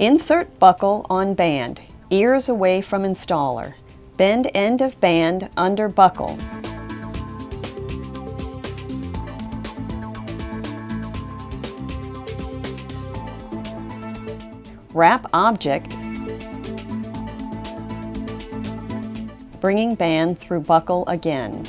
Insert buckle on band, ears away from installer. Bend end of band under buckle. Wrap object, bringing band through buckle again.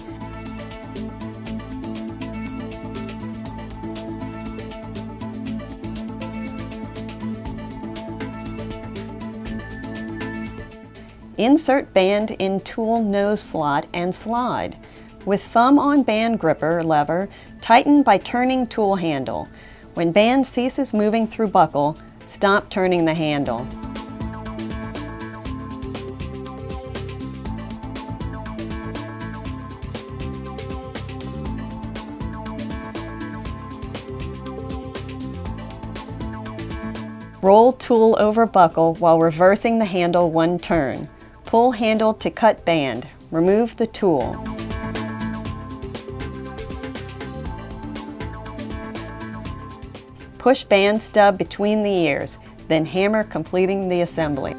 Insert band in tool nose slot and slide. With thumb on band gripper lever, tighten by turning tool handle. When band ceases moving through buckle, stop turning the handle. Roll tool over buckle while reversing the handle one turn. Pull handle to cut band. Remove the tool. Push band stub between the ears, then hammer completing the assembly.